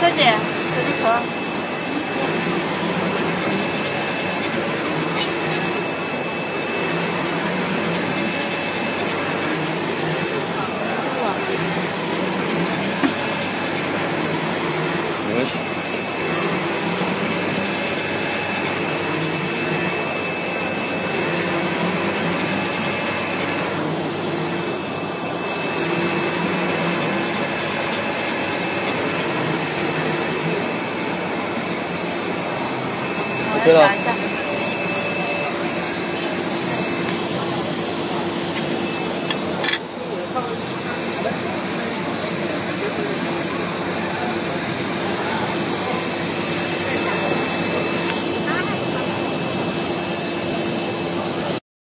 小姐，手机壳。对了